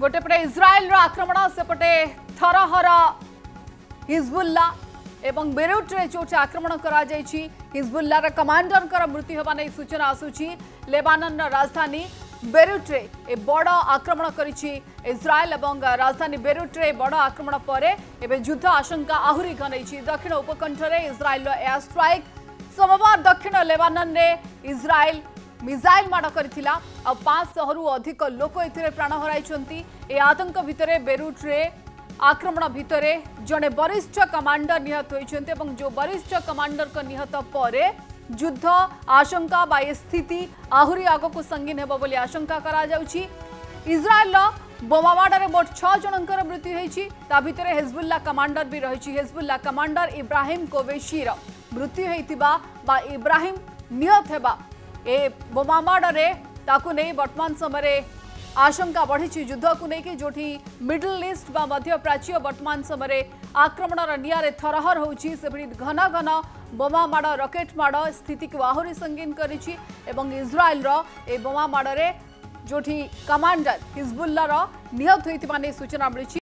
ଗୋଟେ ପଟେ ଇସ୍ରାଏଲର ଆକ୍ରମଣ ସେପଟେ ଥରହର ହିଜବୁଲ୍ଲା ଏବଂ ବେରୁଟ୍ରେ ଯେଉଁଠି ଆକ୍ରମଣ କରାଯାଇଛି ହିଜବୁଲ୍ଲାର କମାଣ୍ଡରଙ୍କର ମୃତ୍ୟୁ ହେବା ନେଇ ସୂଚନା ଆସୁଛି ଲେବାନନର ରାଜଧାନୀ ବେରୁଟ୍ରେ ଏ ବଡ଼ ଆକ୍ରମଣ କରିଛି ଇସ୍ରାଏଲ ଏବଂ ରାଜଧାନୀ ବେରୁଟ୍ରେ ବଡ଼ ଆକ୍ରମଣ ପରେ ଏବେ ଯୁଦ୍ଧ ଆଶଙ୍କା ଆହୁରି ଘନେଇଛି ଦକ୍ଷିଣ ଉପକଣ୍ଠରେ ଇସ୍ରାଏଲର ଏୟାର ଷ୍ଟ୍ରାଇକ୍ ସୋମବାର ଦକ୍ଷିଣ ଲେବାନନରେ ଇସ୍ରାଏଲ मिजाइल माड़ करशह अधिक लोक ए प्राण हर आतंक भितर बेरुट्रे आक्रमण भितर जड़े वरिष्ठ कमांडर निहत होती जो वरिष्ठ कमांडर को निहत पर युद्ध आशंका बा स्थिति आहरी आग को संगीन हो आशंका करज्राएल बोमामाड़े मोट छः जन मृत्यु होती हेजबुल्ला कमांडर भी रही हेजबुल्ला कमांडर इब्राहीम कोवेशीर मृत्यु होता इब्राहिम निहत होगा ए बोमामाड़े नहीं बर्तमान समय आशंका बढ़ी युद्ध को लेकिन जो मिडल इस्ट प्राची बर्तमान समय आक्रमण निआर थरहर हो घन घन बोमामाड़ रकेट माड़ स्थित को आहरी संगीन करज्राएल बोमामाड़ जो कमाडर हिजबुल्लाहत हो सूचना मिली